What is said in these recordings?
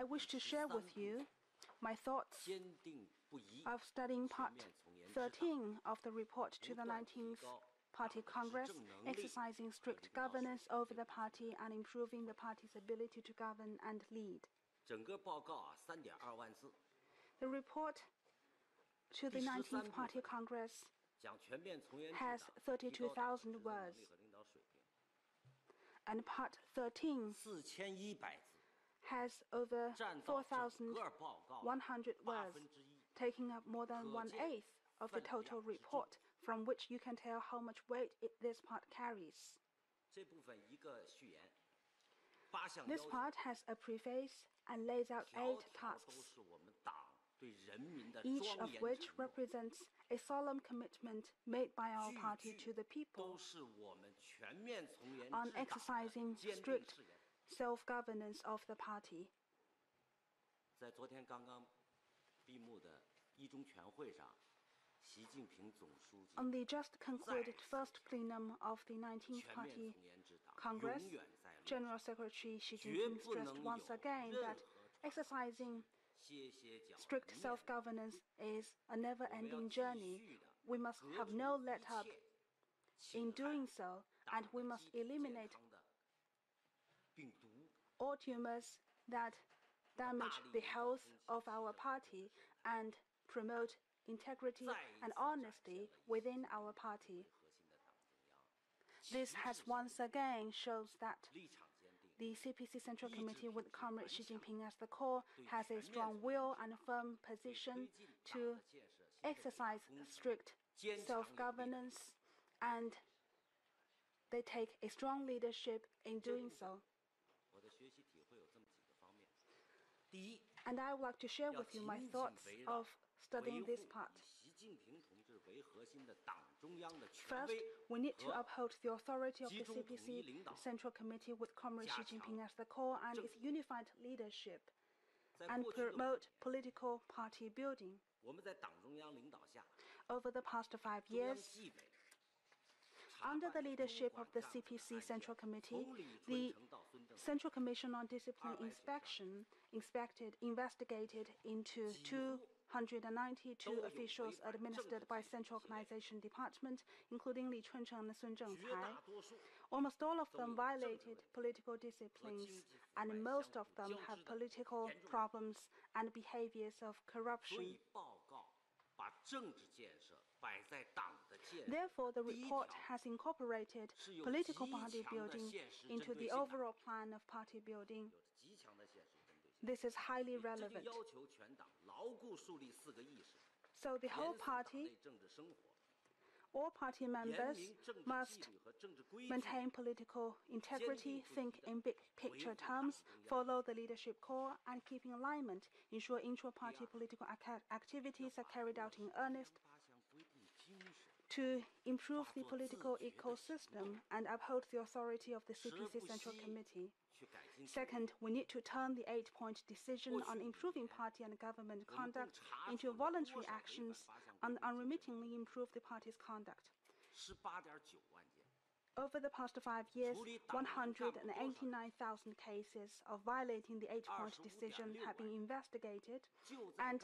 I wish to share with you my thoughts of studying part 13 of the report to the 19th Party Congress, exercising strict governance over the party and improving the party's ability to govern and lead. The report to the 19th Party Congress has 32,000 words, and part 13 has over 4,100 words, taking up more than one eighth of the total report, from which you can tell how much weight it, this part carries. This part has a preface and lays out eight tasks, each of which represents a solemn commitment made by our party to the people on exercising strict self-governance of the party. 在昨天刚刚闭幕的一中全会上，习近平总书记 On the just concluded first plenum of the 19th 全面 Party 从严治党， Congress, 永远在路 General Secretary Xi 绝 Jinping 不能 stressed 有 once again 任 that 何 exercising 歇歇脚 strict 的念 self governance is a never 我们要 ending 继 journey. 续地 We must 革 have 除 no 一 let up 切 in 侵害 doing so, 党 and we 的 must 机体健 eliminate 康的病毒。 all tumors that damage the health of our party and promote integrity and honesty within our party. This has once again shows that the CPC Central Committee, with Comrade Xi Jinping as the core, has a strong will and firm position to exercise strict self-governance, and they take a strong leadership in doing so. And I would like to share with you my thoughts of studying this part. First, we need to uphold the authority of the CPC Central Committee with Comrade Xi Jinping as the core and its unified leadership, and promote political party building. Over the past five years, under the leadership of the CPC Central Committee, the Central Commission on Discipline Inspection inspected, investigated into two 192 officials administered by Central Organization Department, including Li Chuncheng and Sun Zhengcai. Almost all of them violated political disciplines, and most of them have political problems and behaviors of corruption. Therefore, the report has incorporated political party building into the overall plan of party building. This is highly relevant. So the whole party all party members must maintain political integrity, think in big picture terms, follow the leadership core, and keep in alignment, ensure intra-party political activities are carried out in earnest, to improve the political ecosystem and uphold the authority of the CPC Central Committee. Second, we need to turn the eight-point decision on improving party and government conduct into voluntary actions and unremittingly improve the party's conduct. Over the past five years, 189,000 cases of violating the eight-point decision have been investigated, and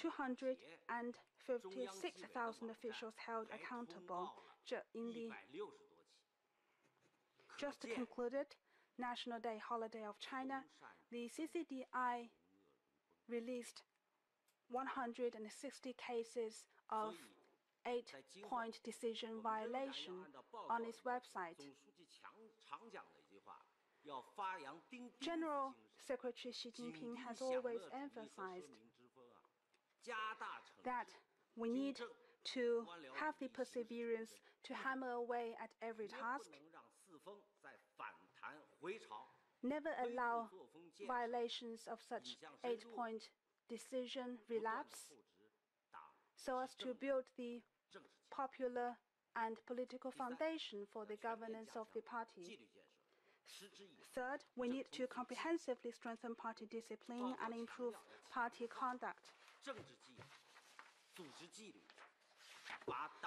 256,000 officials held accountable in the just concluded National Day holiday of China. The CCDI released 160 cases of eight-point decision violation on its website. General Secretary Xi Jinping has always emphasized that we need to have the perseverance to hammer away at every task, never allow violations of such eight-point decision relapse, so as to build the popular and political foundation for the governance of the party. Third, we need to comprehensively strengthen party discipline and improve party conduct.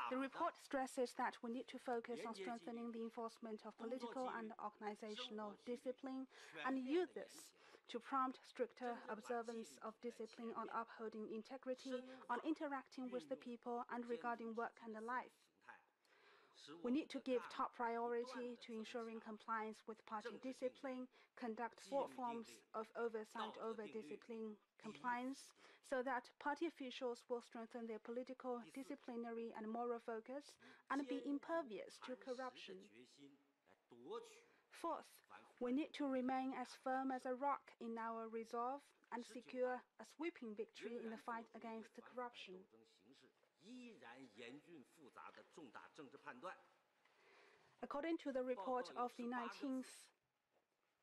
The report stresses that we need to focus on strengthening the enforcement of political and organizational discipline and use this to prompt stricter observance of discipline on upholding integrity, on interacting with the people, and regarding work and life. We need to give top priority to ensuring compliance with party discipline, conduct four forms of oversight over discipline compliance, so that party officials will strengthen their political, disciplinary, and moral focus and be impervious to corruption. Fourth, we need to remain as firm as a rock in our resolve and secure a sweeping victory in the fight against corruption. According to the report of the 19th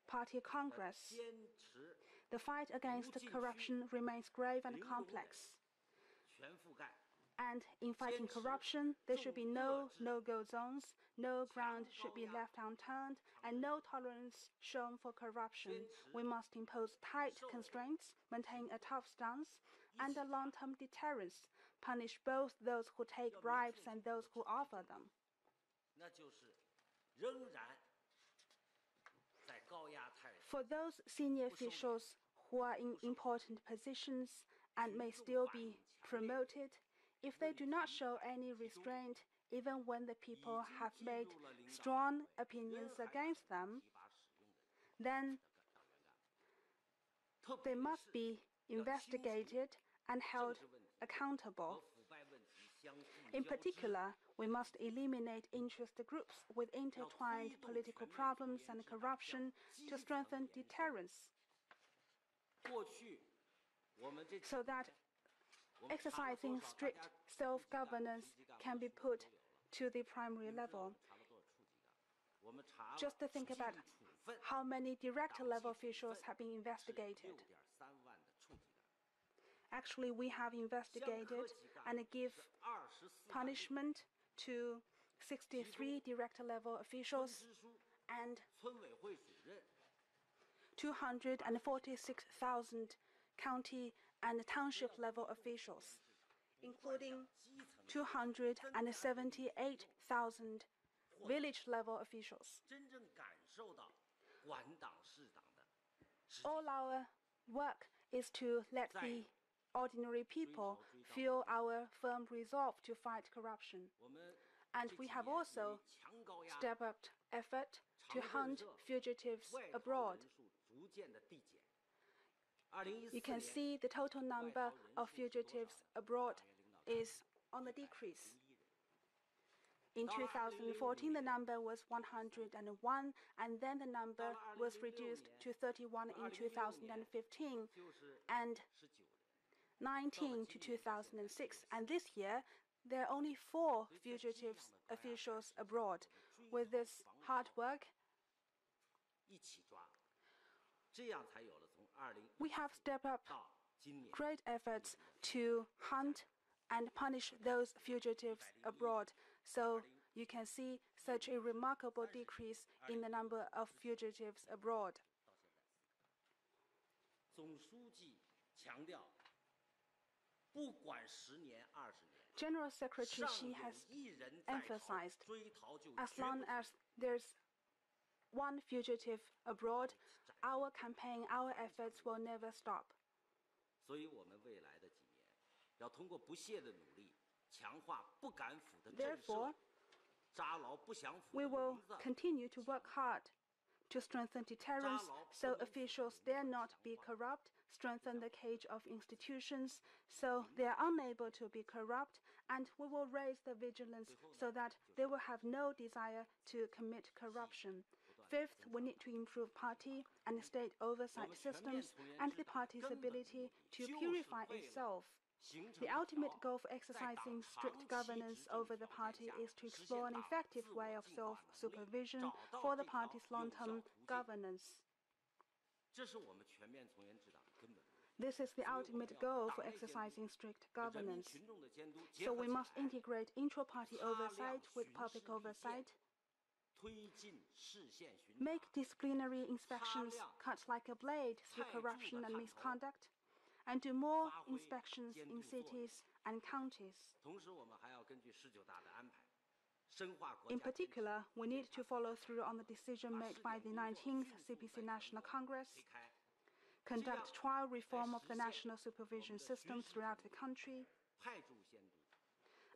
Party Congress, the fight against corruption remains grave and complex and in fighting corruption, there should be no no-go zones, no ground should be left unturned, and no tolerance shown for corruption. We must impose tight constraints, maintain a tough stance, and a long-term deterrence, punish both those who take bribes and those who offer them. For those senior officials who are in important positions and may still be promoted if they do not show any restraint, even when the people have made strong opinions against them, then they must be investigated and held accountable. In particular, we must eliminate interest groups with intertwined political problems and corruption to strengthen deterrence so that exercising strict self-governance can be put to the primary level. Just to think about how many direct level officials have been investigated. Actually, we have investigated and give punishment to 63 direct level officials and 246,000 county and township level officials, including 278,000 village level officials. All our work is to let the ordinary people feel our firm resolve to fight corruption. And we have also stepped up effort to hunt fugitives abroad you can see the total number of fugitives abroad is on the decrease. In 2014, the number was 101, and then the number was reduced to 31 in 2015, and 19 to 2006. And this year, there are only four fugitives officials abroad. With this hard work, we have stepped up great efforts to hunt and punish those fugitives abroad. So you can see such a remarkable decrease in the number of fugitives abroad. General Secretary Xi has emphasized as long as there's one fugitive abroad, our campaign, our efforts will never stop. 所以我们未来的几年要通过不懈的努力，强化不敢腐的震 Therefore, 慑，扎牢不降腐 We 的 will 笼子， continue to work hard to strengthen deterrence so officials dare not be corrupt, strengthen the cage of institutions so they are unable to be corrupt, and we will raise the vigilance so that they will have no desire to commit corruption. Fifth, we need to improve party and state oversight systems and the party's ability to purify itself. The ultimate goal for exercising strict governance over the party is to explore an effective way of self-supervision for the party's long-term governance. This is the ultimate goal for exercising strict governance. So we must integrate intra-party oversight with public oversight make disciplinary inspections cut like a blade through corruption and misconduct, and do more inspections in cities and counties. In particular, we need to follow through on the decision made by the 19th CPC National Congress, conduct trial reform of the national supervision system throughout the country,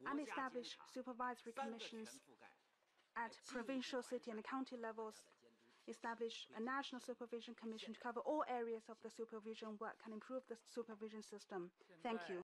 and establish supervisory commissions at provincial, city, and county levels, establish a national supervision commission to cover all areas of the supervision work and improve the supervision system. Thank you.